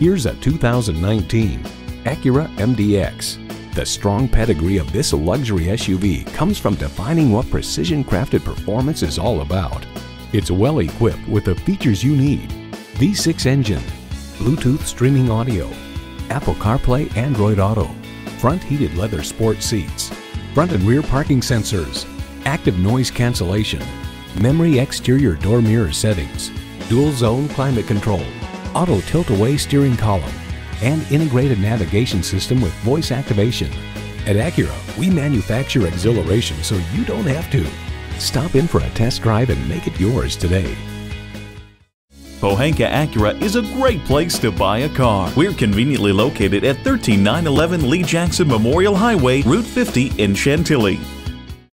Here's a 2019 Acura MDX. The strong pedigree of this luxury SUV comes from defining what precision-crafted performance is all about. It's well equipped with the features you need. V6 engine, Bluetooth streaming audio, Apple CarPlay Android Auto, front heated leather sport seats, front and rear parking sensors, active noise cancellation, memory exterior door mirror settings, dual zone climate control, auto tilt-away steering column, and integrated navigation system with voice activation. At Acura, we manufacture exhilaration so you don't have to. Stop in for a test drive and make it yours today. Pohanka Acura is a great place to buy a car. We're conveniently located at 13911 Lee Jackson Memorial Highway, Route 50 in Chantilly.